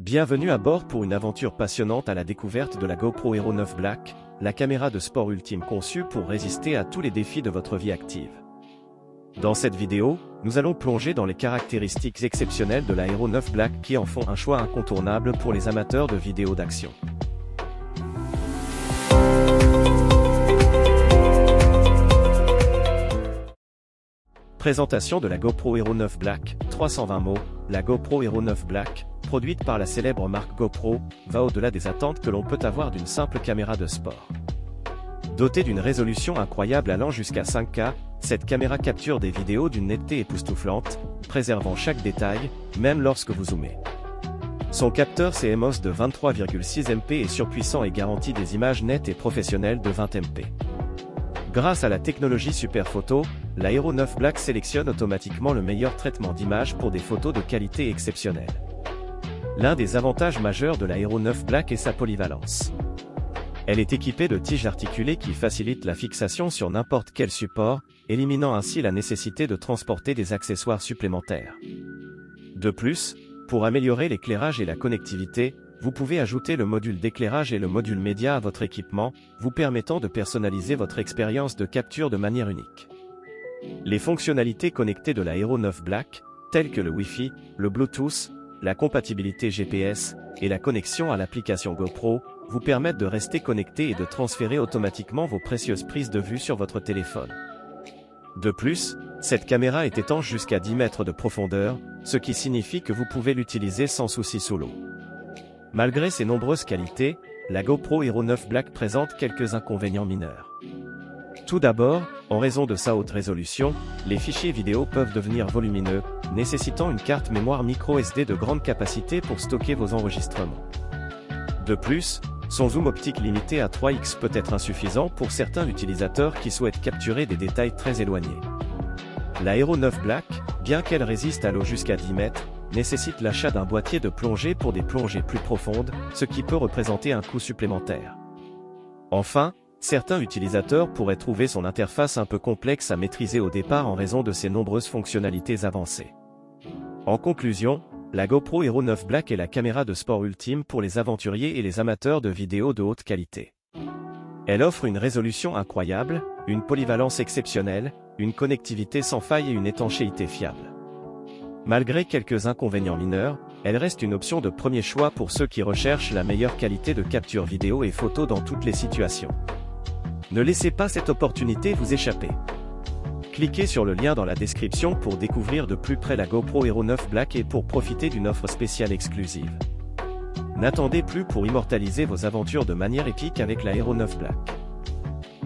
Bienvenue à bord pour une aventure passionnante à la découverte de la GoPro Hero 9 Black, la caméra de sport ultime conçue pour résister à tous les défis de votre vie active. Dans cette vidéo, nous allons plonger dans les caractéristiques exceptionnelles de la Hero 9 Black qui en font un choix incontournable pour les amateurs de vidéos d'action. Présentation de la GoPro Hero 9 Black, 320 mots, la GoPro Hero 9 Black, produite par la célèbre marque GoPro, va au-delà des attentes que l'on peut avoir d'une simple caméra de sport. Dotée d'une résolution incroyable allant jusqu'à 5K, cette caméra capture des vidéos d'une netteté époustouflante, préservant chaque détail, même lorsque vous zoomez. Son capteur CMOS de 23,6 MP est surpuissant et garantit des images nettes et professionnelles de 20 MP. Grâce à la technologie Super Photo, la Hero 9 Black sélectionne automatiquement le meilleur traitement d'image pour des photos de qualité exceptionnelle. L'un des avantages majeurs de la Hero 9 Black est sa polyvalence. Elle est équipée de tiges articulées qui facilitent la fixation sur n'importe quel support, éliminant ainsi la nécessité de transporter des accessoires supplémentaires. De plus, pour améliorer l'éclairage et la connectivité, vous pouvez ajouter le module d'éclairage et le module média à votre équipement, vous permettant de personnaliser votre expérience de capture de manière unique. Les fonctionnalités connectées de la Hero 9 Black, telles que le Wi-Fi, le Bluetooth, la compatibilité GPS et la connexion à l'application GoPro, vous permettent de rester connecté et de transférer automatiquement vos précieuses prises de vue sur votre téléphone. De plus, cette caméra est étanche jusqu'à 10 mètres de profondeur, ce qui signifie que vous pouvez l'utiliser sans souci sous. Malgré ses nombreuses qualités, la GoPro Hero 9 Black présente quelques inconvénients mineurs. Tout d'abord, en raison de sa haute résolution, les fichiers vidéo peuvent devenir volumineux, nécessitant une carte mémoire micro SD de grande capacité pour stocker vos enregistrements. De plus, son zoom optique limité à 3x peut être insuffisant pour certains utilisateurs qui souhaitent capturer des détails très éloignés. La Hero 9 Black, bien qu'elle résiste à l'eau jusqu'à 10 mètres, nécessite l'achat d'un boîtier de plongée pour des plongées plus profondes, ce qui peut représenter un coût supplémentaire. Enfin, certains utilisateurs pourraient trouver son interface un peu complexe à maîtriser au départ en raison de ses nombreuses fonctionnalités avancées. En conclusion, la GoPro Hero 9 Black est la caméra de sport ultime pour les aventuriers et les amateurs de vidéos de haute qualité. Elle offre une résolution incroyable, une polyvalence exceptionnelle, une connectivité sans faille et une étanchéité fiable. Malgré quelques inconvénients mineurs, elle reste une option de premier choix pour ceux qui recherchent la meilleure qualité de capture vidéo et photo dans toutes les situations. Ne laissez pas cette opportunité vous échapper. Cliquez sur le lien dans la description pour découvrir de plus près la GoPro Hero 9 Black et pour profiter d'une offre spéciale exclusive. N'attendez plus pour immortaliser vos aventures de manière épique avec la Hero 9 Black.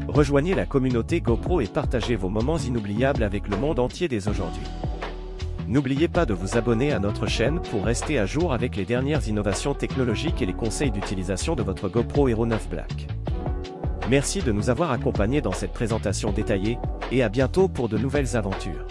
Rejoignez la communauté GoPro et partagez vos moments inoubliables avec le monde entier dès aujourd'hui. N'oubliez pas de vous abonner à notre chaîne pour rester à jour avec les dernières innovations technologiques et les conseils d'utilisation de votre GoPro Hero 9 Black. Merci de nous avoir accompagnés dans cette présentation détaillée, et à bientôt pour de nouvelles aventures.